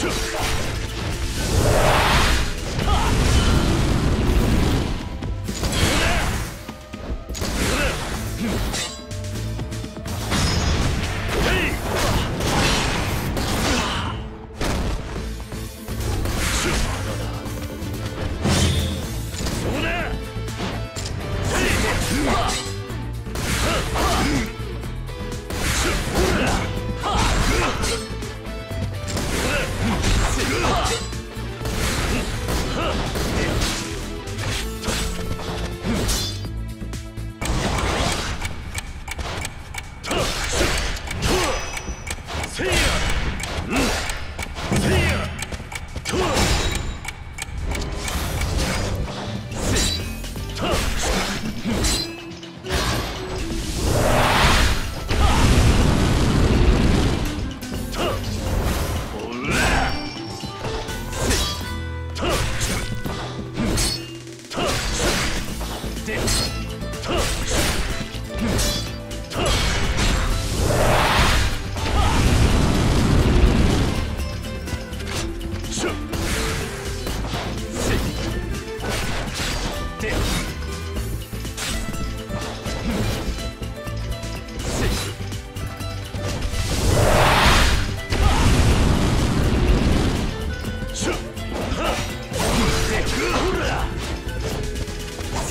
Shoot!